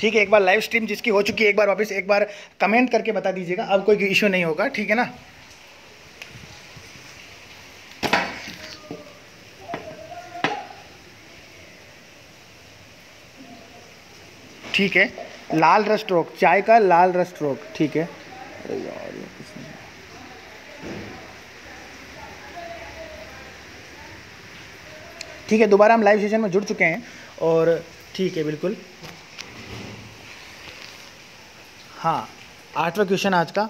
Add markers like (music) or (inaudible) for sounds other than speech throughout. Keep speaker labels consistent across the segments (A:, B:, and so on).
A: ठीक है, एक बार लाइव स्ट्रीम जिसकी हो चुकी है, एक बार वापस, एक बार कमेंट करके बता दीजिएगा। अब कोई इशू नहीं होगा, ठीक है ना? ठीक है, लाल रस स्ट्रोक चाय का लाल रस स्ट्रोक ठीक है। ठीक है, दोबारा हम लाइव सेशन में जुड़ चुके हैं और ठीक है, बिल्कुल। हाँ आठवां क्वेश्चन आज का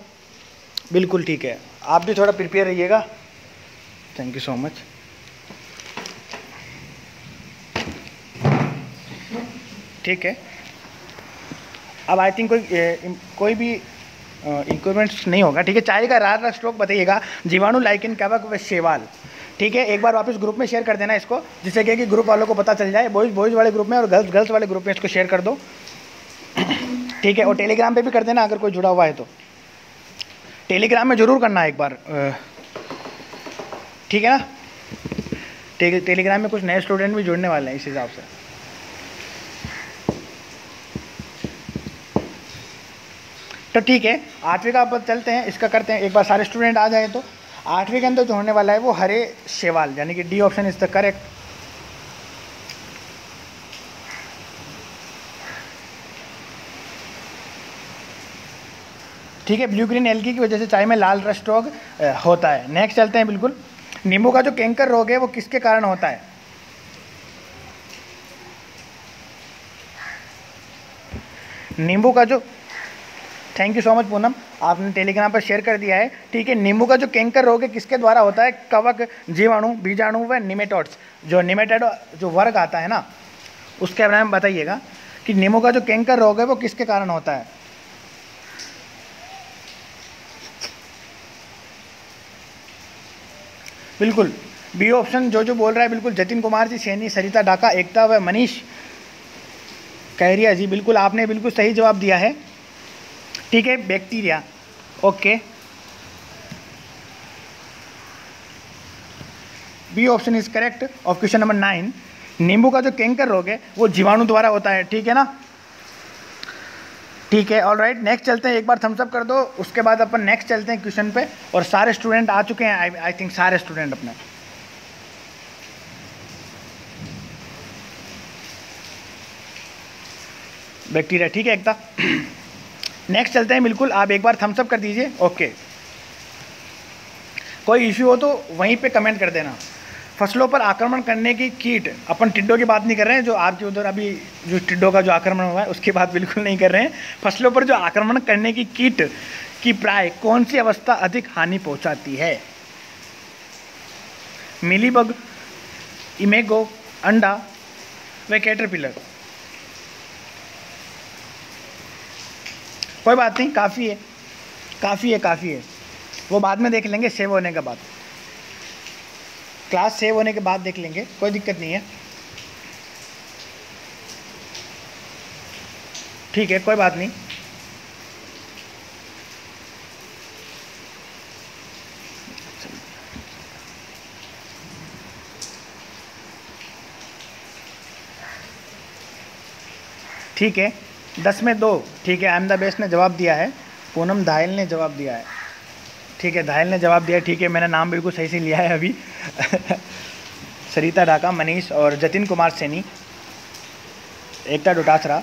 A: बिल्कुल ठीक है। आप भी थोड़ा प्रिपेयर रहिएगा। थैंक यू सो मच ठीक है। अब आई थिंक कोई ए, कोई भी इंक्रूवमेंट्स नहीं होगा ठीक है? चाय का रात रात स्ट्रोक बताइएगा। जीवाणु लाइकिन कैबक व शेवाल। ठीक है? एक बार वापस ग्रुप में शेयर कर देना इसको जिससे कि ग्रुप वालों को पता चल जाए। बॉयज़ बॉयज़ वाले ग्रुप में और गर्ल्स गर्ल्स वाले ग्रुप में इसको शेयर कर दो। ठीक है और टेलीग्राम पे भी कर देना अगर कोई जुड़ा हुआ है तो। टेलीग्राम में ज़रूर करना एक बार ठीक है ना? टे, टेलीग्राम में कुछ नए स्टूडेंट भी जुड़ने वाले हैं इस हिसाब से। तो ठीक है आठवीं का अब चलते हैं इसका करते हैं एक बार सारे स्टूडेंट आ जाए तो। आठवीं के अंदर जो होने वाला है वो हरे शेवाल यानी कि D option is the correct ठीक है ब्लू ग्रीन एल्गी की वजह से चाय में लाल रस रोग होता है। नेक्स्ट चलते हैं बिल्कुल। नींबू का जो कैंकर रोग है, वो किसके कारण होता है? नींबू का जो thank you so much Poonam. आपने टेलीग्राम पर शेयर कर दिया है। ठीक है, नींबू का जो कैंकर रोग है, किसके द्वारा होता है? कवक, जीवाणु, बीजाणु व निमेटोड्स जो निमेटेड जो वर्ग आता है ना, उसके बारे में बताइएगा कि नींबू का जो कैंकर रोग है, वो किसके कारण होता है? बिल्कुल। बी ऑप्शन जो जो बोल रहा है, बिल्कुल। जतिन कुमार जी, सैनी, सरिता डाका, एकता व मनीष कहरिया जी, बिल्कुल आपने बिल्कुल सही जवाब दिया है। ठीक है, bacteria. Okay. B option is correct of question number nine नींबू का जो कैंकर रोग है, वो जीवाणु द्वारा होता है, ठीक है ना? ठीक है ऑल राइट नेक्स्ट चलते हैं, एक बार थम्सअप कर दो, उसके बाद अपन नेक्स्ट चलते हैं क्वेश्चन पे, और सारे स्टूडेंट आ चुके हैं आई थिंक सारे स्टूडेंट अपने। बैक्टीरिया, ठीक है, एकता? नेक्स्ट चलते हैं, बिल्कुल, आप एक बार थम्सअप कर दीजिए ओके कोई इश्यू हो तो वहीं पे कमेंट कर देना। फ़सलों पर आक्रमण करने की कीट, अपन टिड्डों की बात नहीं कर रहे हैं, जो आपके उधर अभी जो टिड्डों का जो आक्रमण हुआ है, उसकी बात बिल्कुल नहीं कर रहे हैं। फ़सलों पर जो आक्रमण करने की कीट की प्राय कौन सी अवस्था अधिक हानि पहुंचाती है? मिलीबग, इमेगो, अंडा व कैटरपिलर। कोई बात नहीं, काफ़ी है काफ़ी है काफ़ी है। वो बाद में देख लेंगे, सेव होने के बाद। क्लास सेव होने के बाद देख लेंगे, कोई दिक्कत नहीं है। ठीक है, कोई बात नहीं। ठीक है, दस में दो। ठीक है बेस्ट ने जवाब दिया है। पूनम धायल ने जवाब दिया है। ठीक है, धायल ने जवाब दिया ठीक है, मैंने नाम बिल्कुल सही से लिया है अभी। (laughs) सरिता ढाका, मनीष और जतिन कुमार सैनी। एकता डोटासरा।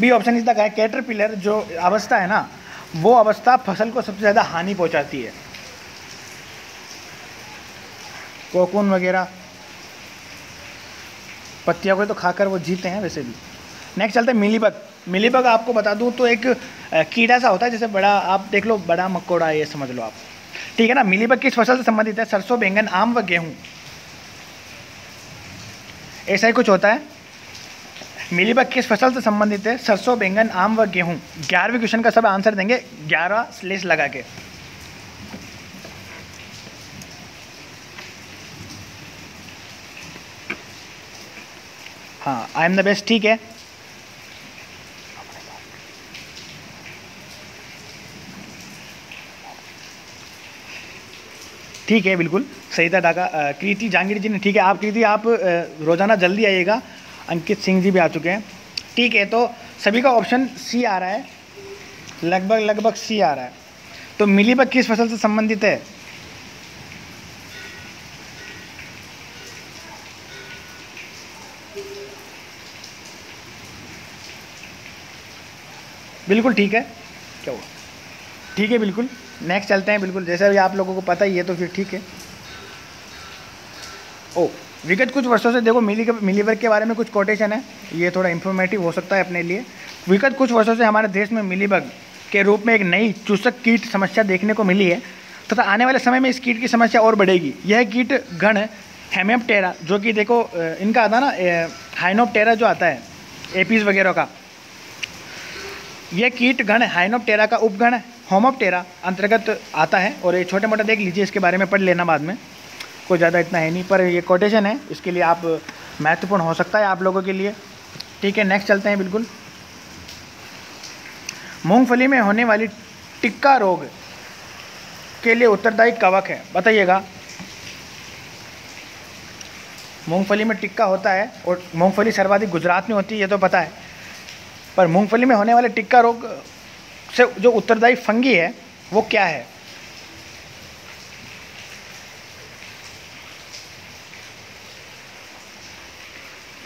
A: बी ऑप्शन इस तक है कैटर पिलर जो अवस्था है ना, वो अवस्था फ़सल को सबसे ज़्यादा हानि पहुंचाती है। कोकून वगैरह। पत्तियों को तो खाकर वो जीते हैं वैसे भी। नेक्स्ट चलते हैं, मिलीबग। मिलीबग आपको बता दूँ तो एक कीड़ा सा होता है, जैसे बड़ा, आप देख लो, बड़ा मकोड़ा, ये समझ लो आप। ठीक है ना? मिलीबग किस फ़सल से संबंधित है। सरसों, बैंगन, आम व गेहूँ। ऐसा ही कुछ होता है। मिलीबग किस फ़सल से संबंधित है। सरसों, बैंगन, आम व गेहूँ। ग्यारहवीं क्वेश्चन का सब आंसर देंगे। ग्यारह स्लेस लगा के। हाँ आई एम द बेस्ट ठीक है? ठीक है, बिल्कुल। सही था डाका कृति जहांगीर जी ने, ठीक है, आप कृति आप रोज़ाना जल्दी आइएगा। अंकित सिंह जी भी आ चुके हैं। ठीक है तो सभी का ऑप्शन सी आ रहा है। लगभग लगभग सी आ रहा है। तो मिलीबग किस फ़सल से संबंधित है? बिल्कुल ठीक है। क्या हुआ? ठीक है, बिल्कुल। नेक्स्ट चलते हैं, बिल्कुल, जैसा भी आप लोगों को पता ही है तो फिर ठीक है। ओ, विगत कुछ वर्षों से देखो, मिली मिलीवर के बारे में कुछ कोटेशन है, ये थोड़ा इन्फॉर्मेटिव हो सकता है अपने लिए। विगत कुछ वर्षों से हमारे देश में मिलीबग के रूप में एक नई चूसक कीट समस्या देखने को मिली है, तथा आने वाले समय में इस कीट की समस्या और बढ़ेगी। यह कीट गण हेमेपटेरा जो कि देखो इनका आता ना हाइनोपटेरा जो आता है, एपीज वगैरह का, यह कीट गण हाइनोपटेरा का उपगण होमोपटेरा अंतर्गत आता है और ये छोटे मोटे देख लीजिए, इसके बारे में पढ़ लेना बाद में। कोई ज़्यादा इतना है नहीं, पर ये कोटेशन है, इसके लिए आप महत्वपूर्ण हो सकता है आप लोगों के लिए। ठीक है नेक्स्ट चलते हैं बिल्कुल। मूंगफली में होने वाली टिक्का रोग के लिए उत्तरदायी कवक है। बताइएगा। मूंगफली में टिक्का होता है और मूंगफली सर्वाधिक गुजरात में होती है, ये तो पता है। पर मूंगफली में होने वाले टिक्का रोग से जो उत्तरदायी फंगी है, वो क्या है?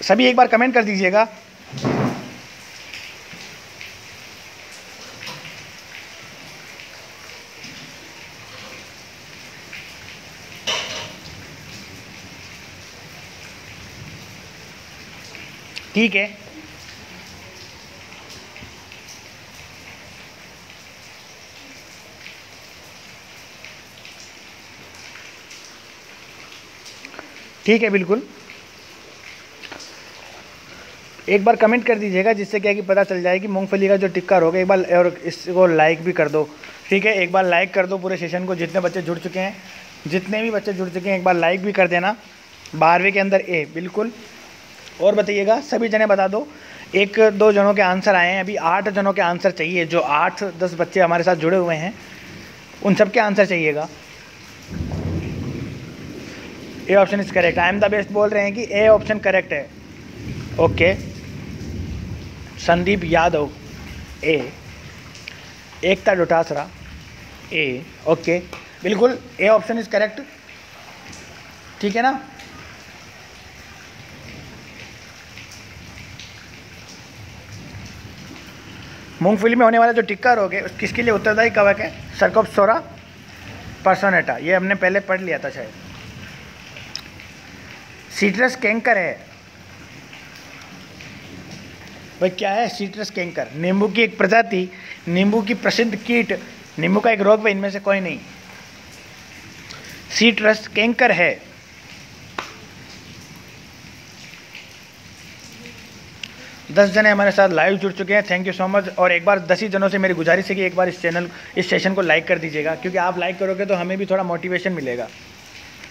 A: सभी एक बार कमेंट कर दीजिएगा। ठीक है। ठीक है, बिल्कुल। एक बार कमेंट कर दीजिएगा, जिससे क्या कि पता चल जाए कि मूंगफली का जो टिक्का रोग एक बार और इसको लाइक भी कर दो। ठीक है, एक बार लाइक कर दो पूरे सेशन को, जितने बच्चे जुड़ चुके हैं, जितने भी बच्चे जुड़ चुके हैं, एक बार लाइक भी कर देना। बारहवीं के अंदर ए बिल्कुल। और बताइएगा, सभी जने बता दो, एक दो जनों के आंसर आए हैं, अभी आठ जनों के आंसर चाहिए, जो आठ दस बच्चे हमारे साथ जुड़े हुए हैं, उन सब के आंसर चाहिएगा। A option is correct I am the best बोल रहे हैं कि ए ऑप्शन करेक्ट है। Okay Sandeep Yadav A Ekta Dotasara A okay बिल्कुल ए ऑप्शन इज़ करेक्ट ठीक है ना? मूंगफली में होने वाला जो टिक्का रोग है किसके लिए उत्तरदायी कवक है? सरकोपसोरा पर्सोनेटा। ये हमने पहले पढ़ लिया था शायद। सीट्रस कैंकर है। भाई, क्या है सीट्रस कैंकर? नींबू की एक प्रजाति, नींबू की प्रसिद्ध कीट, नींबू का एक रोग भाई, इनमें से कोई नहीं। सीट्रस कैंकर है। दस जने हमारे साथ लाइव जुड़ चुके हैं थैंक यू सो मच और एक बार दस ही जनों से मेरी गुजारिश है कि एक बार इस चैनल इस सेशन को लाइक कर दीजिएगा, क्योंकि आप लाइक करोगे तो हमें भी थोड़ा मोटिवेशन मिलेगा।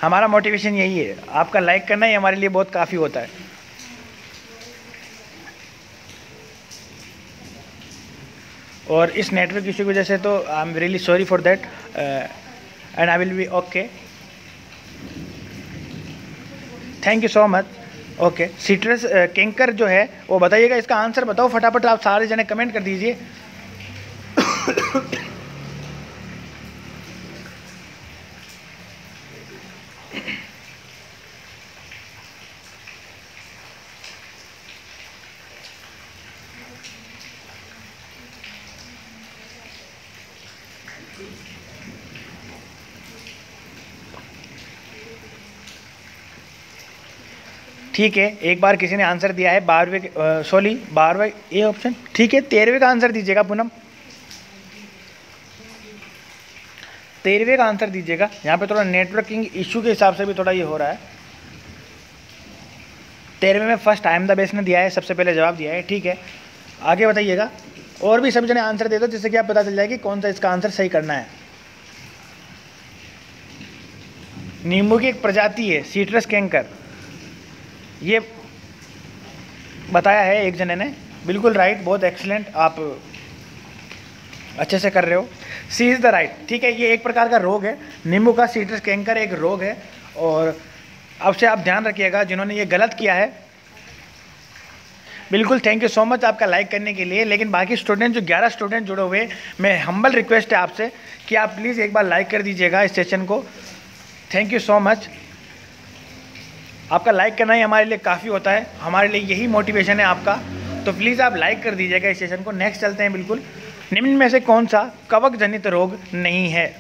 A: हमारा मोटिवेशन यही है। आपका लाइक करना ही हमारे लिए बहुत काफ़ी होता है। और इस नेटवर्क इशू की वजह से तो I am really sorry for that and I will be okay thank you so much okay citrus canker जो है, वो बताइएगा, इसका आंसर बताओ फटाफट, आप सारे जने कमेंट कर दीजिए। ठीक है, एक बार किसी ने आंसर दिया है, बारहवें सॉरी बारहवें ए ऑप्शन ठीक है, तेरहवें का आंसर दीजिएगा पूनम। तेरहवें का आंसर दीजिएगा। यहाँ पे थोड़ा नेटवर्किंग इशू के हिसाब से भी थोड़ा ये हो रहा है। तेरहवें में फ़र्स्ट टाइम द बेस ने दिया है, सबसे पहले जवाब दिया है, ठीक है। आगे बताइएगा। और भी सभी जने आंसर दे दो, जिससे कि आप पता चल जाए कि कौन सा इसका आंसर सही करना है। नींबू की एक प्रजाति है सीट्रस कैंकर ये बताया है एक जने ने। बिल्कुल राइट बहुत एक्सलेंट आप अच्छे से कर रहे हो। सी इज़ द राइट ठीक है, ये एक प्रकार का रोग है। नींबू का सीट्रस कैंकर एक रोग है। और अब से आप ध्यान रखिएगा, जिन्होंने ये गलत किया है, बिल्कुल थैंक यू सो मच आपका लाइक करने के लिए। लेकिन बाकी स्टूडेंट जो 11 स्टूडेंट जुड़े हुए, मैं हम्बल रिक्वेस्ट है आपसे कि आप प्लीज़ एक बार लाइक कर दीजिएगा इस सेशन को। थैंक यू सो मच आपका लाइक करना ही हमारे लिए काफ़ी होता है। हमारे लिए यही मोटिवेशन है आपका। तो प्लीज़ आप लाइक कर दीजिएगा इस सेशन को। नेक्स्ट चलते हैं बिल्कुल। निम्न में से कौन सा कवक जनित रोग नहीं है?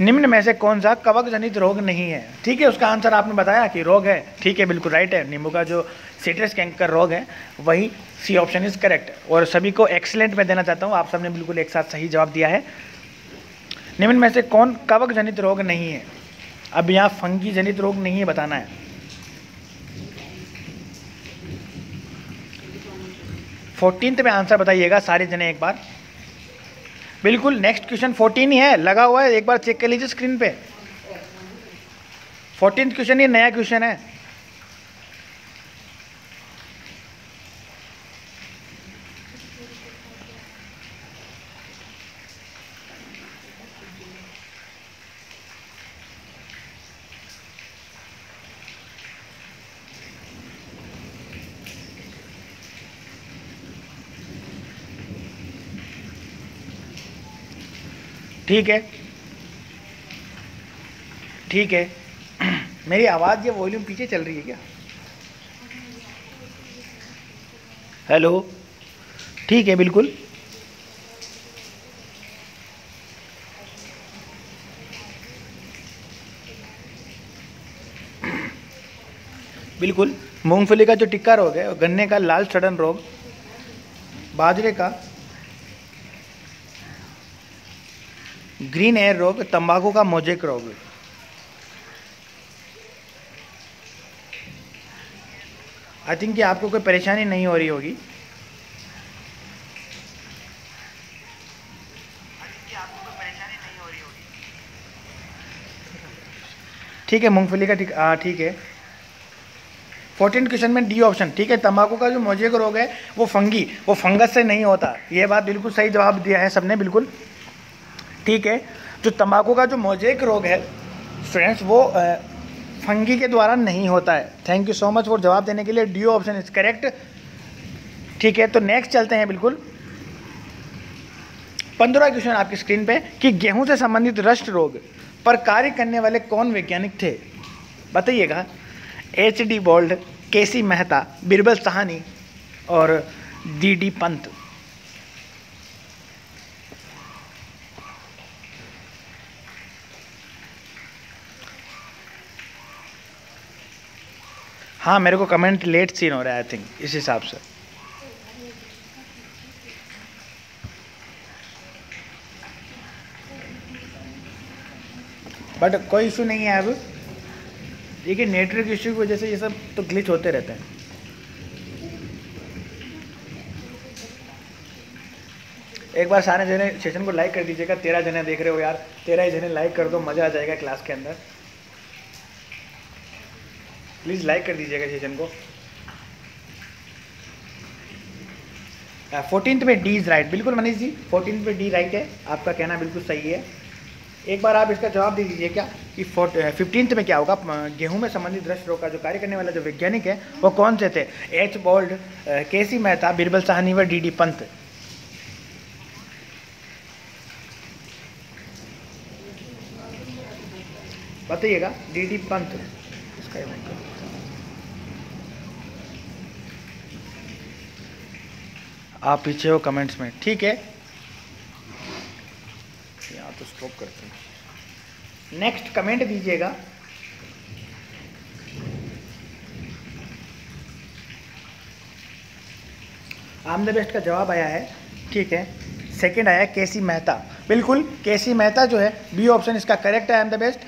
A: निम्न में से कौन सा कवक जनित रोग नहीं है? ठीक है, उसका आंसर आपने बताया कि रोग है। ठीक है, बिल्कुल राइट है। नींबू का जो सीट्रस कैंकर रोग है, वही सी ऑप्शन इज़ करेक्ट और सभी को एक्सलेंट में देना चाहता हूँ। आप सबने बिल्कुल एक साथ सही जवाब दिया है। निम्न में से कौन कवक जनित रोग नहीं है? अब यहाँ फंगी जनित रोग नहीं है, बताना है। फोर्टीन में आंसर बताइएगा सारे जने एक बार। बिल्कुल नेक्स्ट क्वेश्चन फोर्टीन ही है, लगा हुआ है, एक बार चेक कर लीजिए स्क्रीन पे। फोर्टीन क्वेश्चन ये नया क्वेश्चन है। ठीक है? ठीक है? (clears throat) मेरी आवाज़ ये वॉल्यूम पीछे चल रही है क्या? हेलो ठीक है, बिल्कुल। बिल्कुल। मूंगफली का जो टिक्का रोग है गन्ने का लाल सड़न रोग, बाजरे का ग्रीन एयर रोग, तंबाकू का मोजेक रोग। आई थिंक कि आपको कोई परेशानी नहीं हो रही होगी। ठीक है, मूंगफली का ठीक हाँ ठीक है। फोर्टीन क्वेश्चन में डी ऑप्शन ठीक है, तंबाकू का जो मोजेक रोग है, वो फंगी, वो फंगस से नहीं होता। ये बात बिल्कुल सही जवाब दिया है सबने, बिल्कुल। ठीक है? जो तंबाकू का जो मोजेक रोग है स्टूडेंट्स वो फंगी के द्वारा नहीं होता है। Thank you so much for जवाब देने के लिए। डी ऑप्शन इज़ करेक्ट ठीक है तो नेक्स्ट चलते हैं बिल्कुल। पंद्रह क्वेश्चन आपकी स्क्रीन पे कि गेहूँ से संबंधित रष्ट रोग पर कार्य करने वाले कौन वैज्ञानिक थे? बताइएगा। एच डी बोल्ड के सी मेहता बिरबल सहानी और डी डी पंत हाँ मेरे को कमेंट लेट सीन हो रहा है आई थिंक इस हिसाब से। बट कोई इशू नहीं है अब। देखिए नेटवर्क इशू की वजह से ये सब तो ग्लिच होते रहते हैं। एक बार सारे जने सेशन को लाइक कर दीजिएगा। तेरह जने देख रहे हो यार। तेरह ही जने लाइक कर दो, मज़ा आ जाएगा क्लास के अंदर। प्लीज़ लाइक कर दीजिएगा सेशन को। फोर्टीन में डी इज़ राइट बिल्कुल मनीष जी फोर्टीन पे डी राइट है। आपका कहना बिल्कुल सही है। एक बार आप इसका जवाब दे दीजिए क्या? कि फिफ्टींथ में क्या होगा? गेहूँ में संबंधित दृष्ट रोग का जो कार्य करने वाला जो वैज्ञानिक है, वो कौन से थे? एच बोल्ड के सी मेहता बिरबल साहनी व डी डी पंत बताइएगा डी डी पंत इसका आप पीछे हो कमेंट्स में, ठीक है? यहाँ तो स्टॉप करते हैं। नेक्स्ट कमेंट दीजिएगा। आम द बेस्ट का जवाब आया है, ठीक है? सेकंड आया केसी मेहता। बिल्कुल केसी मेहता जो है बी ऑप्शन इसका करेक्ट है I am the best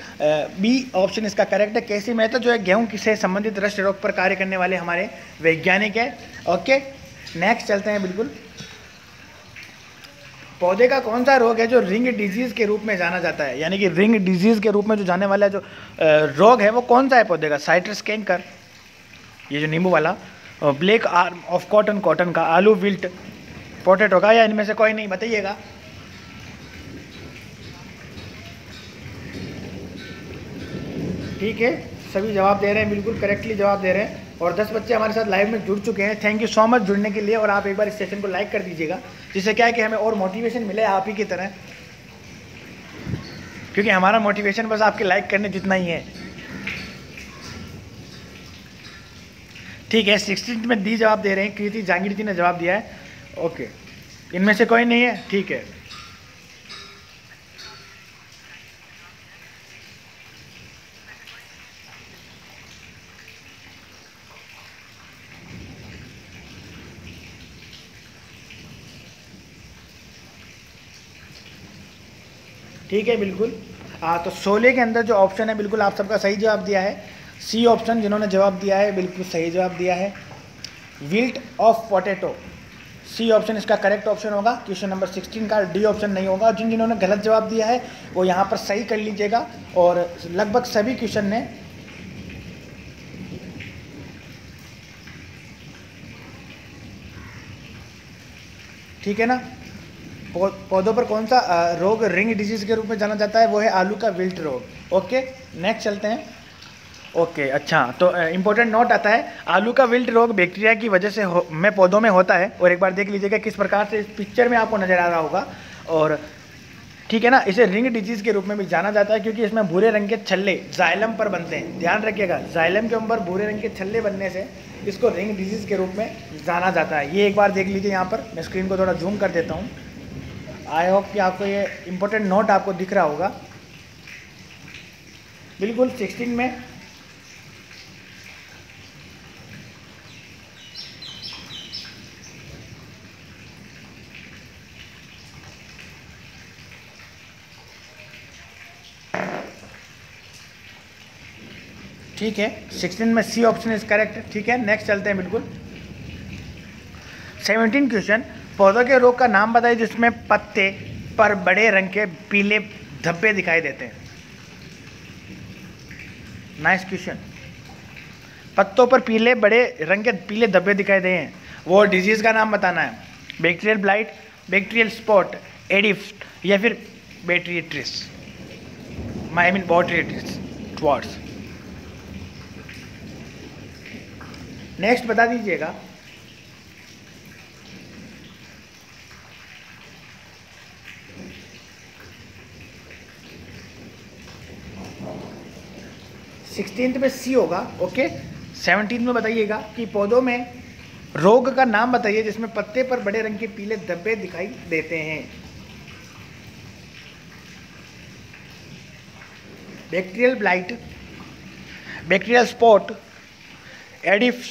A: B option इसका करेक्ट है। केसी मेहता जो है, गेहूँ से संबंधित रस्ट रोग पर कार्य करने वाले हमारे वैज्ञानिक है ओके नेक्स्ट चलते हैं, बिल्कुल। पौधे का कौन सा रोग है जो रिंग डिज़ीज़ के रूप में जाना जाता है? यानी कि रिंग डिज़ीज़ के रूप में जो जाने वाला जो रोग है, वो कौन सा है पौधे का? साइट्रस कैंकर ये जो नींबू वाला black arm of cotton cotton का, आलू विल्ट पोटेटो का, या इनमें से कोई नहीं, बताइएगा। ठीक है, सभी जवाब दे रहे हैं, बिल्कुल करेक्टली जवाब दे रहे हैं। और 10 बच्चे हमारे साथ लाइव में जुड़ चुके हैं। थैंक यू सो मच जुड़ने के लिए और आप एक बार इस सेशन को लाइक कर दीजिएगा, जिससे क्या है कि हमें और मोटिवेशन मिले आप ही की तरह। क्योंकि हमारा मोटिवेशन बस आपके लाइक करने जितना ही है। ठीक है सिक्सटीन में दी जवाब दे रहे हैं। कृति जहांगीर जी ने जवाब दिया है। ओके इनमें से कोई नहीं है? ठीक है। ठीक है, बिल्कुल। हाँ तो सोलह के अंदर जो ऑप्शन है, बिल्कुल आप सबका सही जवाब दिया है। सी ऑप्शन जिन्होंने जवाब दिया है, बिल्कुल सही जवाब दिया है। Wilt of potato C option इसका करेक्ट ऑप्शन होगा क्वेश्चन नंबर सिक्सटीन का डी ऑप्शन नहीं होगा। जिन जिन्होंने गलत जवाब दिया है, वो यहाँ पर सही कर लीजिएगा। और लगभग सभी क्वेश्चन ने ठीक है ना? पौधों पर कौन सा रोग रिंग डिज़ीज़ के रूप में जाना जाता है वो है आलू का विल्ट रोग। ओके नेक्स्ट चलते हैं। ओके okay, अच्छा तो इम्पोर्टेंट नोट आता है आलू का विल्ट रोग बैक्टीरिया की वजह से हो, में पौधों में होता है और एक बार देख लीजिएगा किस प्रकार से इस पिक्चर में आपको नज़र आ रहा होगा और ठीक है ना इसे रिंग डिज़ीज़ के रूप में भी जाना जाता है क्योंकि इसमें भूरे रंग के छल्ले जाइलम पर बनते हैं। ध्यान रखिएगा जाइलम के ऊपर भूरे रंग के छल्ले बनने से इसको रिंग डिज़ीज़ के रूप में जाना जाता है। ये एक बार देख लीजिए यहाँ पर मैं स्क्रीन को थोड़ा जूम कर देता हूँ। आई होप कि आपको ये इम्पोर्टेंट नोट आपको दिख रहा होगा। बिल्कुल सिक्सटीन में। ठीक है सिक्सटीन में सी ऑप्शन इज़ करेक्ट ठीक है नेक्स्ट चलते हैं, बिल्कुल। सेवनटीन क्वेश्चन पौधों के रोग का नाम बताइए, जिसमें पत्ते पर बड़े रंग के पीले धब्बे दिखाई देते हैं। नाइस क्वेश्चन पत्तों पर पीले, बड़े रंग के पीले धब्बे दिखाई दे हैं। वो डिज़ीज़ का नाम बताना है। बैक्टीरियल ब्लाइट बैक्टीरियल स्पॉट एडिफ्ट या फिर बैट्रियट्रिस आई मीन बॉट्रियट्रिस ट्वार्ड्स नेक्स्ट बता दीजिएगा। सिक्सटीन में सी होगा ओके सेवनटीन में बताइएगा कि पौधों में रोग का नाम बताइए, जिसमें पत्ते पर बड़े रंग के पीले धब्बे दिखाई देते हैं। बैक्टीरियल ब्लाइट बैक्टीरियल स्पॉट एडिफ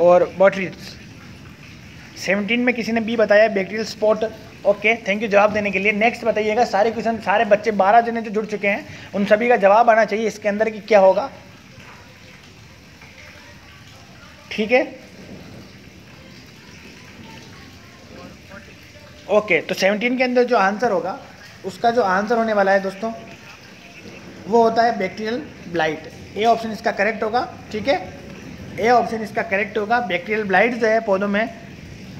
A: और बॉटरीज सेवनटीन में किसी ने बी बताया bacterial spot okay thank you जवाब देने के लिए। नेक्स्ट बताइएगा, सारे क्वेश्चन सारे बच्चे बारह जने जो जुड़ चुके हैं, उन सभी का जवाब आना चाहिए, इसके अंदर कि क्या होगा। ठीक है? ओके तो सेवनटीन के अंदर जो आंसर होगा, उसका जो आंसर होने वाला है दोस्तों, वो होता है बैक्टीरियल ब्लाइट ए ऑप्शन इसका करेक्ट होगा, ठीक है? ए ऑप्शन इसका करेक्ट होगा बैक्टीरियल ब्लाइट जो है पौधों में,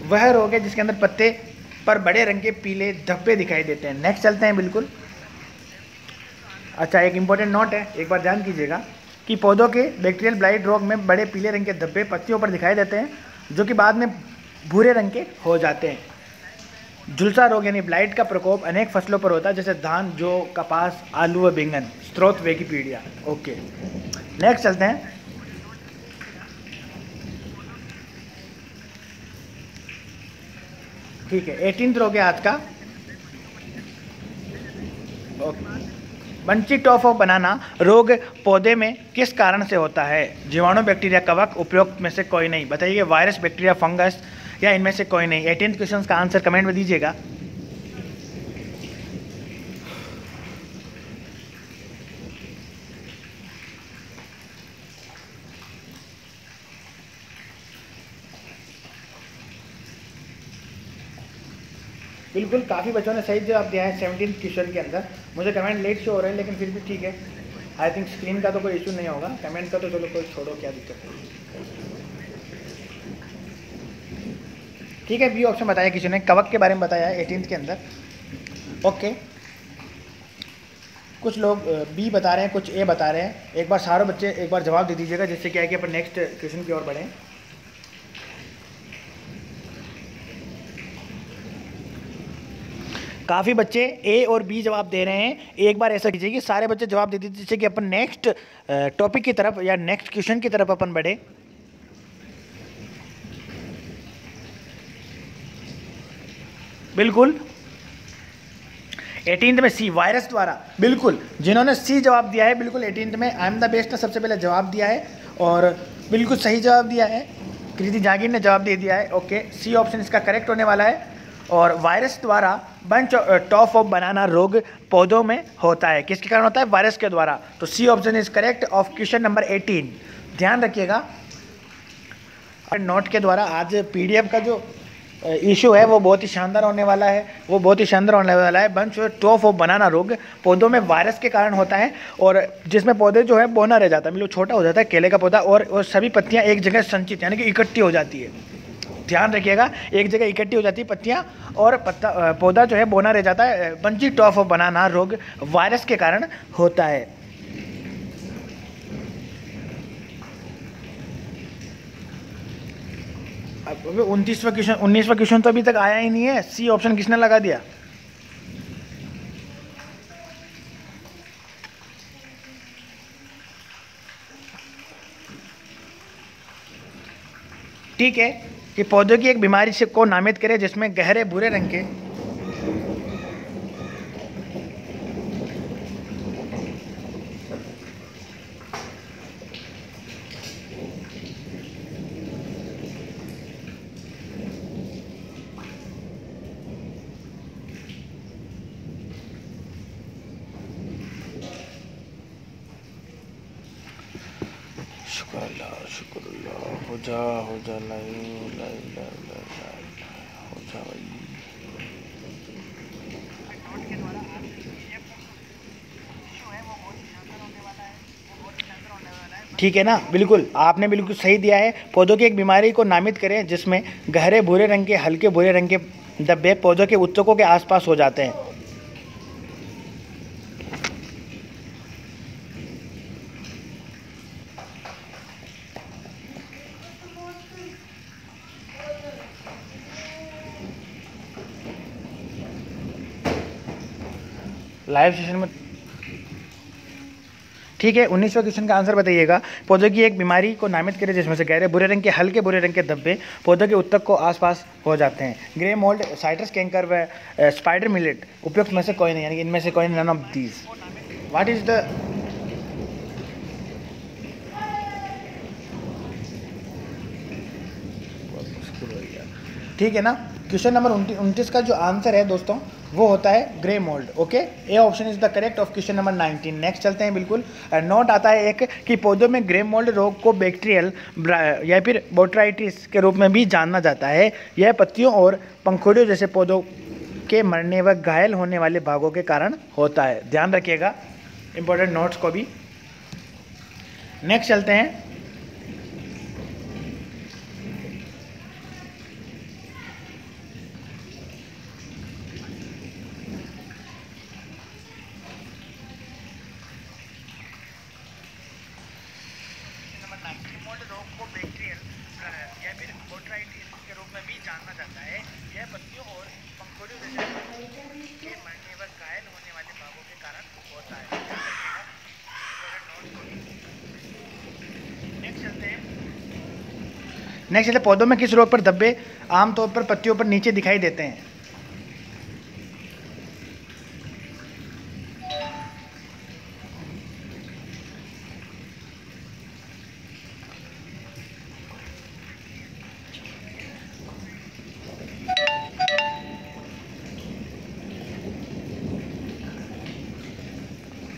A: वह रोग है जिसके अंदर पत्ते पर बड़े रंग के पीले धब्बे दिखाई देते हैं। नेक्स्ट चलते हैं बिल्कुल। अच्छा एक इंपॉर्टेंट नोट है, एक बार ध्यान कीजिएगा कि पौधों के बैक्टीरियल ब्लाइट रोग में बड़े पीले रंग के धब्बे पत्तियों पर दिखाई देते हैं, जो कि बाद में भूरे रंग के हो जाते हैं। झुलसा रोग यानी ब्लाइट का प्रकोप अनेक फ़सलों पर होता है, जैसे धान, जो, कपास, आलू व बैंगन स्त्रोत वेकीपीडिया। ओके नेक्स्ट चलते हैं। ठीक है एटीन हो गया आज का। बंची टॉप ऑफ़ बनाना रोग पौधे में किस कारण से होता है? जीवाणु बैक्टीरिया कवक उपयोग में से कोई नहीं। बताइए वायरस बैक्टीरिया फंगस या इनमें से कोई नहीं। एटीन क्वेश्चन का आंसर कमेंट में दीजिएगा। बिल्कुल काफ़ी बच्चों ने सही जवाब दिया है सेवनटीन क्वेश्चन के अंदर। मुझे कमेंट लेट से हो रहे हैं, लेकिन फिर भी ठीक है। आई थिंक स्क्रीन का तो कोई इशू नहीं होगा। कमेंट का तो चलो कोई छोड़ो, क्या दिक्कत है? ठीक है बी ऑप्शन बताया किसी ने। कवक के बारे में बताया एटीन के अंदर। ओके कुछ लोग बी बता रहे हैं, कुछ ए बता रहे हैं। एक बार सारे बच्चे एक बार जवाब दे दीजिएगा, जिससे क्या है कि अपन नेक्स्ट क्वेश्चन की ओर बढ़ें। काफ़ी बच्चे ए और बी जवाब दे रहे हैं। एक बार ऐसा कीजिए कि सारे बच्चे जवाब दे दीजिए, जिससे कि अपन नेक्स्ट टॉपिक की तरफ़ या नेक्स्ट क्वेश्चन की तरफ़ अपन बढ़े। बिल्कुल। एटीनथ में सी वायरस द्वारा। बिल्कुल। जिन्होंने सी जवाब दिया है, बिल्कुल एटीनथ में। आई एम द बेस्ट ने सबसे पहले जवाब दिया है और बिल्कुल सही जवाब दिया है। कृति जागीर ने जवाब दे दिया है। ओके सी ऑप्शन इसका करेक्ट होने वाला है। और वायरस द्वारा बंच टॉफ ऑफ़ बनाना रोग पौधों में होता है। किसके कारण होता है? वायरस के द्वारा। तो C option is correct of question number 18 ध्यान रखिएगा। नोट के द्वारा आज पीडीएफ का जो इशू है वो बहुत ही शानदार होने वाला है। वो बहुत ही शानदार होने वाला है। बंच टॉप ऑफ़ बनाना रोग पौधों में वायरस के कारण होता है और जिसमें पौधे जो है बोना रह जाता है। मतलब छोटा हो जाता है केले का पौधा और, और सभी पत्तियाँ एक जगह संचित यानी कि इकट्ठी हो जाती है। ध्यान रखिएगा, एक जगह इकट्ठी हो जाती है पत्तियाँ और पत्ता पौधा जो है बोना रह जाता है बंची टॉप ऑफ़ बनाना रोग वायरस के कारण होता है। अब उनतीसवा क्वेश्चन, उन्नीसवा क्वेश्चन तो अभी तक आया ही नहीं है। सी ऑप्शन किसने लगा दिया? ठीक है। कि पौधों की एक बीमारी से को नामित करें जिसमें गहरे भूरे रंग के। हो जा हो जा लाई लाई लाई हो जा भाई ठीक है ना? बिल्कुल, आपने बिल्कुल सही दिया है। पौधों की एक बीमारी को नामित करें, जिसमें गहरे भूरे रंग के, हल्के भूरे रंग के धब्बे पौधों के उत्तकों के आसपास हो जाते हैं। लाइव सेशन में ठीक है, उन्नीसवें क्वेश्चन का आंसर बताइएगा। पौधों की एक बीमारी को नामित करें, जिसमें से गहरे, बुरे रंग के, हल्के बुरे रंग के धब्बे पौधों के उत्तक को आसपास हो जाते हैं। ग्रे मोल्ड, साइट्रस, कैंकर व स्पाइडर मिलेट उपयुक्त में से कोई नहीं, यानी इनमें से कोई none of these what is the ठीक है ना? क्वेश्चन नंबर उनतीस का जो आंसर है दोस्तों वो होता है grey mould okay A option is the correct of question number 19 next चलते हैं बिल्कुल। नोट आता है एक कि पौधों में ग्रे मोल्ड रोग को बैक्टीरियल या फिर बोट्राइटिस के रूप में भी जाना जाता है। यह पत्तियों और पंखुड़ियों जैसे पौधों के मरने व घायल होने वाले भागों के कारण होता है। ध्यान रखिएगा। इंपॉर्टेंट नोट्स को भी। नेक्स्ट चलते हैं। नेक्स्ट चलते पौधों में किस रोग पर धब्बे आमतौर पर पत्तियों पर नीचे दिखाई देते हैं?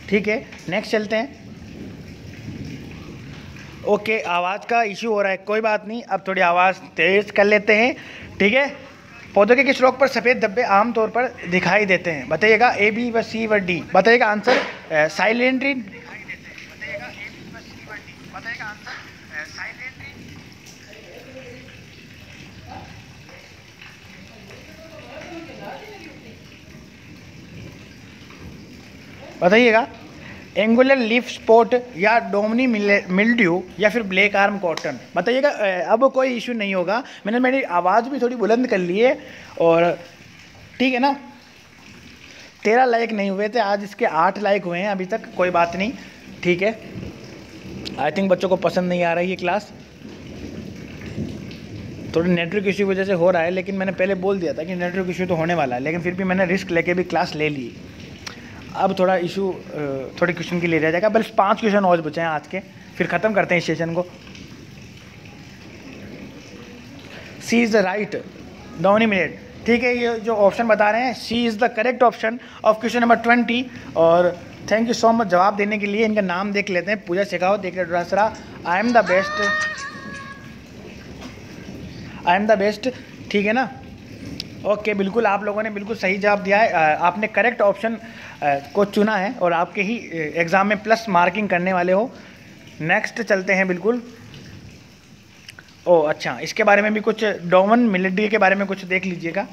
A: ठीक है नेक्स्ट चलते हैं। ओके, आवाज़ का इशू हो रहा है, कोई बात नहीं, अब थोड़ी आवाज़ तेज़ कर लेते हैं, ठीक है? पौधों के किस रोग पर सफ़ेद धब्बे आमतौर पर दिखाई देते हैं? बताइएगा ए बी व सी व डी बताइएगा आंसर साइलेंट्री बताइएगा एंगुलर लीफ स्पॉट या डोमनी मिल्ड्यू या फिर ब्लैक आर्म कॉटन। बताइएगा अब कोई इशू नहीं होगा। मैंने मेरी आवाज़ भी थोड़ी बुलंद कर ली है और ठीक है ना? तेरह लाइक नहीं हुए थे, आज इसके आठ लाइक हुए हैं अभी तक, कोई बात नहीं। ठीक है? आई थिंक बच्चों को पसंद नहीं आ रही है क्लास थोड़ी नेटवर्क इशू की वजह से हो रहा है, लेकिन मैंने पहले बोल दिया था कि नेटवर्क इशू तो होने वाला है, लेकिन फिर भी मैंने रिस्क लेके भी क्लास ले ली। अब थोड़ा इशू थोड़े क्वेश्चन के लिए रह जाएगा। बस पाँच क्वेश्चन और बचे हैं आज के। फिर ख़त्म करते हैं इस सेशन को। सी इज़ द राइट डोनी मिनट ठीक है, ये जो ऑप्शन बता रहे हैं C is the correct option of question number twenty और थैंक यू सो मच जवाब देने के लिए इनका नाम देख लेते हैं। पूजा शेखावत देख रहे I am the best I am the best ठीक है ना? ओके बिल्कुल, आप लोगों ने बिल्कुल सही जवाब दिया है। आपने करेक्ट ऑप्शन को चुना है और आपके ही एग्ज़ाम में प्लस मार्किंग करने वाले हो। नेक्स्ट चलते हैं बिल्कुल। ओ अच्छा इसके बारे में भी कुछ डोमन मिलिट्री के बारे में कुछ देख लीजिएगा।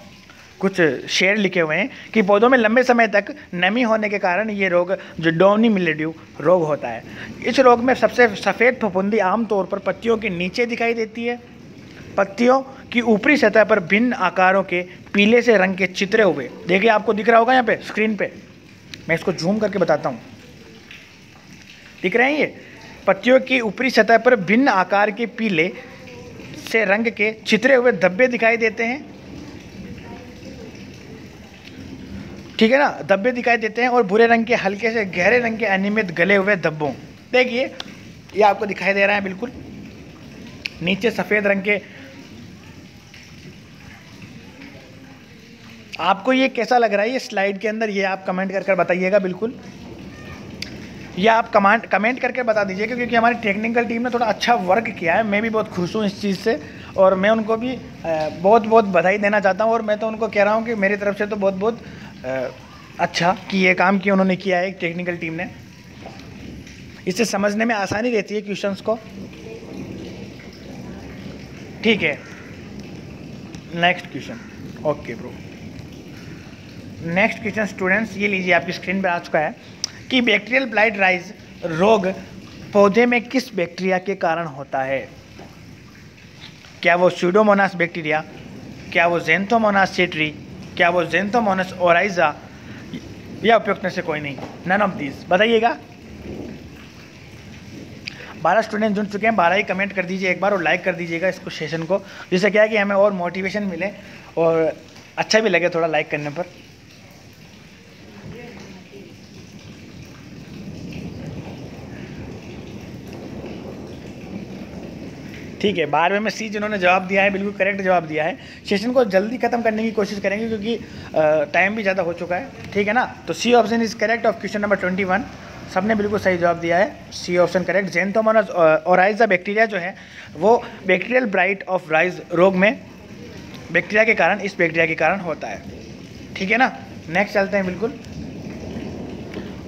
A: कुछ शेर लिखे हुए हैं कि पौधों में लंबे समय तक नमी होने के कारण ये रोग, जो डोनी मिलेड्यू रोग होता है। इस रोग में सबसे सफ़ेद फफूंदी आमतौर पर पत्तियों के नीचे दिखाई देती है। पत्तियों की ऊपरी सतह पर भिन्न आकारों के पीले से रंग के चित्रे हुए। देखिए, आपको दिख रहा होगा यहाँ पे स्क्रीन पे। मैं इसको झूम करके बताता हूँ। दिख रहे हैं ये? पत्तियों की ऊपरी सतह पर भिन्न आकार के पीले से रंग के चित्रे हुए धब्बे दिखाई देते हैं। ठीक है ना? धब्बे दिखाई देते हैं और भूरे रंग के, हल्के से गहरे रंग के अनियमित गले हुए धब्बों। देखिए, ये आपको दिखाई दे रहा है बिल्कुल। नीचे सफ़ेद रंग के आपको ये कैसा लग रहा है? ये स्लाइड के अंदर ये आप कमेंट कर कर बताइएगा बिल्कुल। या आप कमेंट कमेंट करके बता दीजिएगा क्योंकि हमारी टेक्निकल टीम ने थोड़ा अच्छा वर्क किया है। मैं भी बहुत खुश हूँ इस चीज़ से, और मैं उनको भी बहुत बहुत बधाई देना चाहता हूँ। और मैं तो उनको कह रहा हूँ कि मेरी तरफ़ से तो बहुत बहुत अच्छा कि ये काम किया उन्होंने किया है टेक्निकल टीम ने। इससे समझने में आसानी रहती है क्वेश्चंस को। ठीक है। Next question okay bro next question students ये लीजिए, आपकी स्क्रीन पर आ चुका है कि बैक्टीरियल ब्लाइट राइज रोग पौधे में किस बैक्टीरिया के कारण होता है? क्या वो स्यूडोमोनास बैक्टीरिया क्या वो जेंथोमोनास सेट्री क्या वो जेंथोमोनास ओराइजा या उपयुक्त में से कोई नहीं नन ऑफ़ दीज बताइएगा। बारह स्टूडेंट जुड़ चुके हैं, बारह ही कमेंट कर दीजिए एक बार और लाइक कर दीजिएगा इसको सेशन को, जिससे क्या है कि हमें और मोटिवेशन मिले और अच्छा भी लगे थोड़ा लाइक करने पर। ठीक है बारहवें में सी जिन्होंने जवाब दिया है, बिल्कुल करेक्ट जवाब दिया है। सेशन को जल्दी खत्म करने की कोशिश करेंगे क्योंकि टाइम भी ज़्यादा हो चुका है, ठीक है ना? तो C option is correct of question number twenty one सबने बिल्कुल सही जवाब दिया है। C option correct Xanthomonas oryzae bacteria जो है, वो बैक्टीरियल ब्राइट ऑफ़ राइज रोग में बैक्टीरिया के कारण, इस बैक्टीरिया के कारण होता है। ठीक है ना? नेक्स्ट चलते हैं बिल्कुल।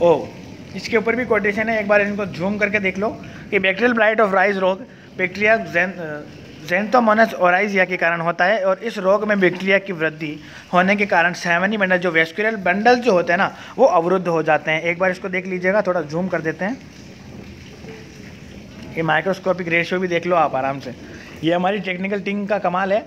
A: ओ, इसके ऊपर भी कोटेशन है। एक बार इनको झूम करके देख लो कि बैक्टीरियल ब्राइट ऑफ़ राइज रोग बैक्टीरिया जेंटोमोनस ओराइजिया के कारण होता है और इस रोग में बैक्टीरिया की वृद्धि होने के कारण सेवनी बंडल जो वेस्कुलर बंडल जो होते हैं ना, वो अवरुद्ध हो जाते हैं। एक बार इसको देख लीजिएगा, थोड़ा जूम कर देते हैं। ये माइक्रोस्कोपिक रेशियो भी देख लो आप आराम से। ये हमारी टेक्निकल टीम का कमाल है।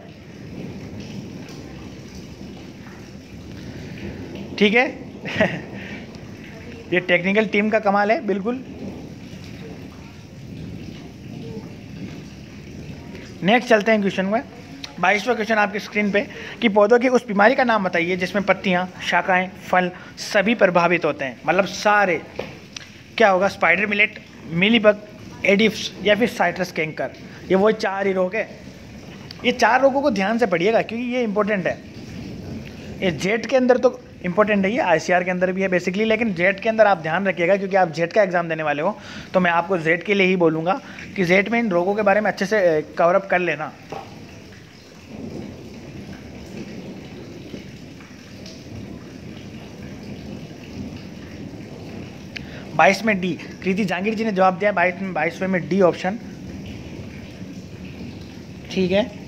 A: ठीक है? (laughs) ये टेक्निकल टीम का कमाल है, बिल्कुल। नेक्स्ट चलते हैं क्वेश्चन में। बाईसवा क्वेश्चन आपकी स्क्रीन पे कि पौधों की उस बीमारी का नाम बताइए जिसमें पत्तियाँ, शाखाएँ, फल सभी प्रभावित होते हैं। मतलब सारे। क्या होगा? स्पाइडर मिलेट मिलीबग एडिप्स या फिर साइट्रस कैंकर ये वो चार ही रोग है। ये चार रोगों को ध्यान से पढ़िएगा क्योंकि ये इंपॉर्टेंट है। ये जेट के अंदर तो इंपॉर्टेंट है, ये आई के अंदर भी है बेसिकली लेकिन जेट के अंदर आप ध्यान रखिएगा क्योंकि आप जेट का एग्ज़ाम देने वाले हो तो मैं आपको जेट के लिए ही बोलूँगा कि जेट में इन रोगों के बारे में अच्छे से कवरअप कर लेना। बाईस में डी कृति जहांगीर जी ने जवाब दिया बाईस में बाईसवें में डी ऑप्शन ठीक है?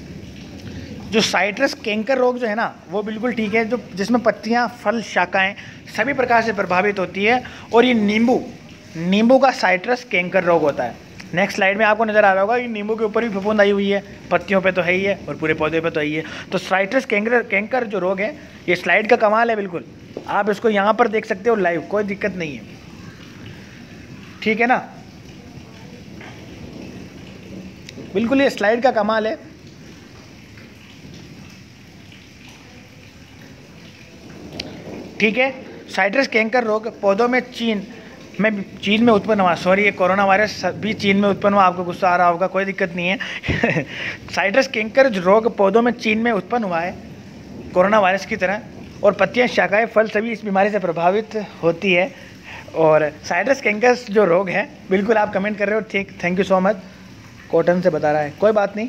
A: जो साइट्रस कैंकर रोग जो है ना, वो बिल्कुल ठीक है, जो जिसमें पत्तियाँ, फल, शाखाएँ सभी प्रकार से प्रभावित होती है, और ये नींबू नींबू का साइट्रस कैंकर रोग होता है। नेक्स्ट स्लाइड में आपको नज़र आ रहा होगा कि नींबू के ऊपर भी फफूंद आई हुई है, पत्तियों पे तो है ही है, और पूरे पौधे पे तो है ही है। तो साइट्रस कैंकर कैंकर जो रोग है, ये स्लाइड का कमाल है बिल्कुल। आप इसको यहाँ पर देख सकते हो लाइव कोई दिक्कत नहीं है। ठीक है ना? बिल्कुल ये स्लाइड का कमाल है। ठीक है? साइट्रस कैंकर रोग पौधों में चीन में चीन में उत्पन्न हुआ। सॉरी ये कोरोना वायरस भी चीन में उत्पन्न हुआ। आपको गुस्सा आ रहा होगा, कोई दिक्कत नहीं है। (laughs) साइट्रस कैंकर रोग पौधों में चीन में उत्पन्न हुआ है, कोरोना वायरस की तरह। और पत्तियाँ शाखाएँ फल सभी इस बीमारी से प्रभावित होती है। और साइट्रस कैंकर जो रोग है, बिल्कुल आप कमेंट कर रहे हो, ठीक thank you so much cotton से बता रहा है, कोई बात नहीं।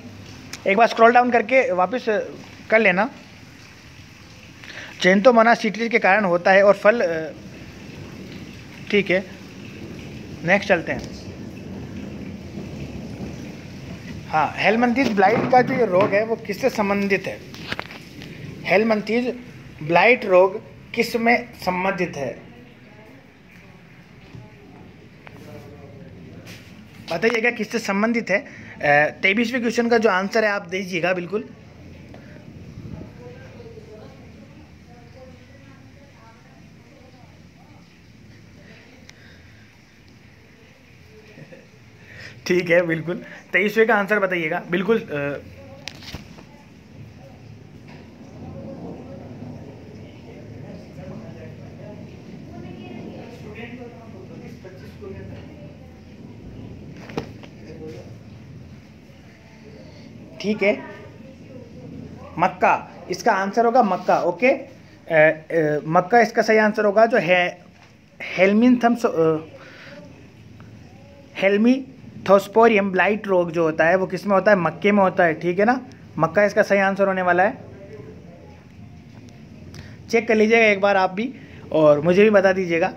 A: एक बार स्क्रॉल डाउन करके वापस कर लेना। चैन तो मना सीटलीज के कारण होता है और फल ठीक है। नेक्स्ट चलते हैं। हाँ हेलमंथीज ब्लाइट का जो ये रोग है, वो किससे संबंधित है? हेलमंथीज ब्लाइट रोग किसमें संबंधित है? बताइएगा किससे संबंधित है? तेईसवें क्वेश्चन का जो आंसर है, आप दीजिएगा, बिल्कुल। ठीक है बिल्कुल। तेईसवें का आंसर बताइएगा। बिल्कुल ठीक है। मक्का इसका आंसर होगा मक्का ओके? ए, ए, मक्का इसका सही आंसर होगा जो है हेलमिन थम्स हेलमी थोस्पोरियम ब्लाइट रोग जो होता है, वो किसमें होता है? मक्के में होता है, ठीक है ना? मक्का इसका सही आंसर होने वाला है। चेक कर लीजिएगा एक बार आप भी, और मुझे भी बता दीजिएगा,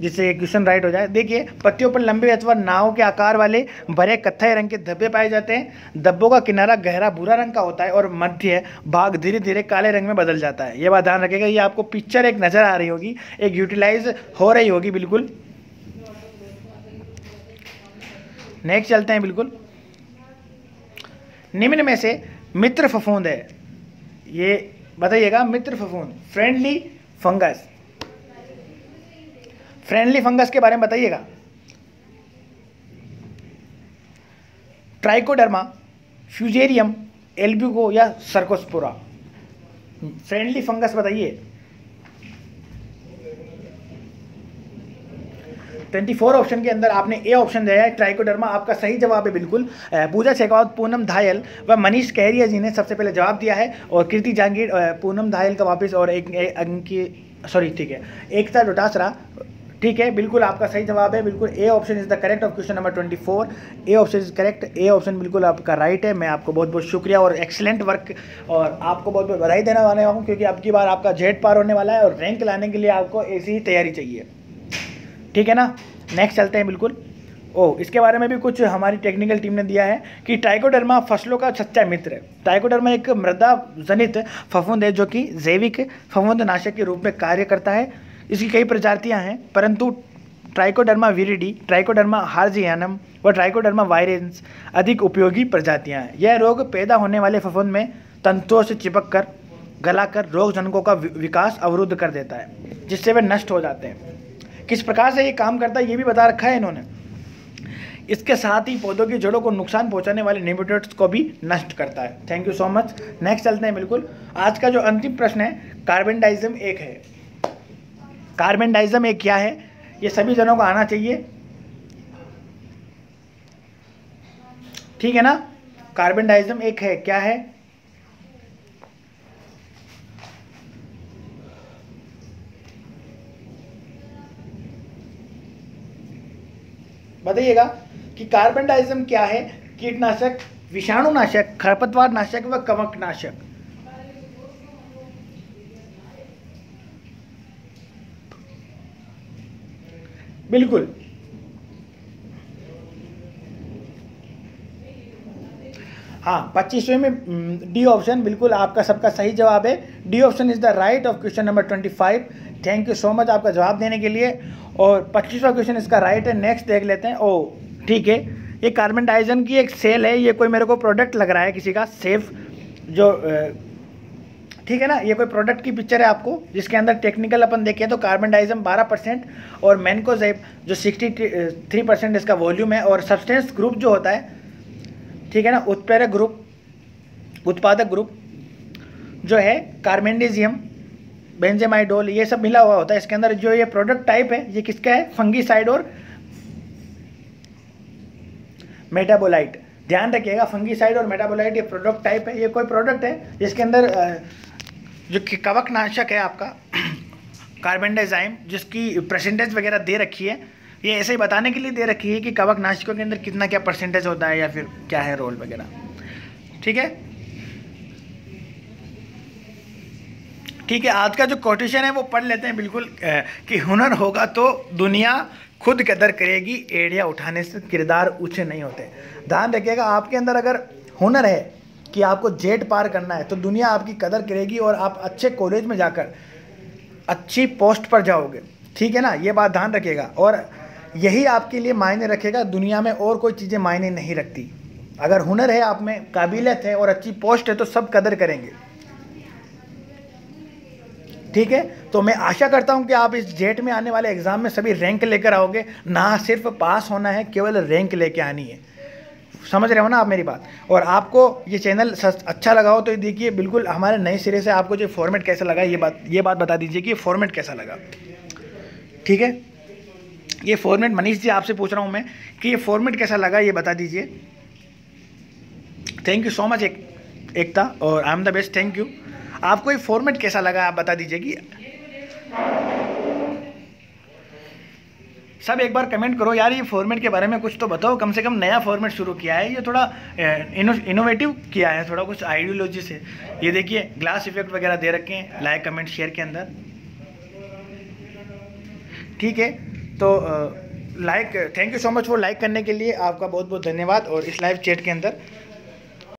A: जिससे क्वेश्चन राइट हो जाए। देखिए, पत्तियों पर लंबे अथवा नाव के आकार वाले भरे कत्थई रंग के धब्बे पाए जाते हैं। धब्बों का किनारा गहरा भूरा रंग का होता है, और मध्य भाग धीरे धीरे काले रंग में बदल जाता है। ये बात ध्यान रखेगा ये आपको पिक्चर एक नज़र आ रही होगी, एक यूटिलाइज हो रही होगी, बिल्कुल। नेक्स्ट चलते हैं, बिल्कुल। निम्न में से मित्र फफूंद है। ये बताइएगा, मित्र फफूंद फ्रेंडली फंगस फ्रेंडली फंगस के बारे में बताइएगा। ट्राइकोडर्मा फ्यूजेरियम एल्ब्यूगो या सर्कोस्पोरा फ्रेंडली फंगस बताइए। ट्वेंटी फोर ऑप्शन के अंदर आपने ए ऑप्शन दिया है ट्राइकोडर्मा आपका सही जवाब है बिल्कुल। पूजा शेखावत, पूनम धायल व मनीष कहरिया जी ने सबसे पहले जवाब दिया है और कीर्ति जहांगीर पूनम धायल का वापस और एक अंकी सॉरी ठीक है। एकता डोटासरा, ठीक है, बिल्कुल आपका सही जवाब है, बिल्कुल A option is the correct of question number twenty four A option is correct A option बिल्कुल आपका राइट है, मैं आपको बहुत बहुत शुक्रिया और एक्सलेंट वर्क और आपको बहुत बहुत बधाई देने वाले हूँ क्योंकि आपकी बार आपका जेट पार होने वाला है और रैंक लाने के लिए आपको ऐसी ही तैयारी चाहिए। ठीक है ना? नेक्स्ट चलते हैं बिल्कुल। ओ, इसके बारे में भी कुछ हमारी टेक्निकल टीम ने दिया है कि टाइकोडर्मा फ़सलों का सच्चा मित्र है। टाइकोडर्मा एक मृदा जनित फफूंद है जो कि जैविक फफूंद नाशक के रूप में कार्य करता है। इसकी कई प्रजातियाँ हैं, परंतु ट्राइकोडर्मा विरिडी ट्राइकोडर्मा हार्जियानम व ट्राइकोडर्मा वायरेंस अधिक उपयोगी प्रजातियाँ हैं। यह रोग पैदा होने वाले फफूंद में तंतुओं से चिपक कर गलाकर रोग जनकों का विकास अवरुद्ध कर देता है, जिससे वे नष्ट हो जाते हैं। किस प्रकार से ये काम करता है, ये भी बता रखा है इन्होंने। इसके साथ ही पौधों की जड़ों को नुकसान पहुँचाने वाले निमिटेट्स को भी नष्ट करता है। Thank you so much next चलते हैं बिल्कुल। आज का जो अंतिम प्रश्न है कार्बन डाइजम एक है। कार्बन डाइजम एक क्या है? ये सभी जनों को आना चाहिए। ठीक है ना? कार्बन डाइजम एक है, क्या है? बताइएगा कि कार्बन डाइजम क्या है? कीटनाशक, विषाणुनाशक खरपतवार नाशक व कवक नाशक बिल्कुल। हाँ पच्चीसवें में डी ऑप्शन, बिल्कुल आपका सबका सही जवाब है। D option is the right of question number twenty five. Thank you so much आपका जवाब देने के लिए। और पच्चीसवा क्वेश्चन इसका राइट है नेक्स्ट देख लेते हैं। ओ, ठीक है। ये कार्बन डाइजन की एक सेल है, ये कोई मेरे को प्रोडक्ट लग रहा है किसी का सेफ़ जो ठीक है ना? ये कोई प्रोडक्ट की पिक्चर है आपको, जिसके अंदर टेक्निकल अपन देखें तो कार्बन डाइजम बारह परसेंट और मैनकोजेब जो सिक्सटी थ्री परसेंट इसका वॉल्यूम है और सब्सटेंस ग्रुप जो होता है, ठीक है ना? उत्प्रेरक ग्रुप उत्पादक ग्रुप जो है कार्बेंडिजियम बेंजेमाइडोल ये सब मिला हुआ होता है। इसके अंदर जो ये प्रोडक्ट टाइप है, ये किसका है? फंगीसाइड और मेटाबोलाइट ध्यान रखिएगा फंगीसाइड और मेटाबोलाइट ये प्रोडक्ट टाइप है। ये कोई प्रोडक्ट है जिसके अंदर जो कवक नाशक है आपका (clears throat) कार्बन डाइजाइम जिसकी परसेंटेज वगैरह दे रखी है। ये ऐसे ही बताने के लिए दे रखी है कि कवक नाशकों के अंदर कितना क्या परसेंटेज होता है या फिर क्या है रोल वगैरह। ठीक है? ठीक है, आज का जो कोटेशन है, वो पढ़ लेते हैं, बिल्कुल कि हुनर होगा तो दुनिया खुद कदर करेगी, एड़िया उठाने से किरदार ऊँचे नहीं होते। ध्यान रखिएगा, आपके अंदर अगर हुनर है कि आपको जेट पार करना है तो दुनिया आपकी कदर करेगी और आप अच्छे कॉलेज में जाकर अच्छी पोस्ट पर जाओगे। ठीक है ना? ये बात ध्यान रखिएगा। और यही आपके लिए मायने रखेगा, दुनिया में और कोई चीज़ें मायने नहीं रखती। अगर हुनर है, आप में काबिलियत है और अच्छी पोस्ट है तो सब कदर करेंगे। ठीक है? तो मैं आशा करता हूँ कि आप इस जेट में आने वाले एग्ज़ाम में सभी रैंक लेकर आओगे। ना सिर्फ़ पास होना है, केवल रैंक लेके आनी है। समझ रहे हो ना आप मेरी बात? और आपको ये चैनल अच्छा लगा हो तो देखिए, बिल्कुल हमारे नए सिरे से आपको जो फॉर्मेट कैसा लगा, ये बात ये बात बता दीजिए कि फॉर्मेट कैसा लगा। ठीक है? ये फॉर्मेट मनीष जी आपसे पूछ रहा हूँ मैं कि ये फॉर्मेट कैसा लगा, ये बता दीजिए। थैंक यू सो मच एक, एकता, और I am the best thank you आपको ये फॉर्मेट कैसा लगा, आप बता दीजिए कि सब एक बार कमेंट करो, यार, ये फॉर्मेट के बारे में कुछ तो बताओ। कम से कम नया फॉर्मेट शुरू किया है, ये थोड़ा इनोवेटिव किया है, थोड़ा कुछ आइडियोलॉजी से। ये देखिए ग्लास इफ़ेक्ट वगैरह दे रखे हैं लाइक कमेंट शेयर के अंदर। ठीक है तो like thank you so much वो लाइक करने के लिए। आपका बहुत बहुत धन्यवाद और इस लाइव चैट के अंदर।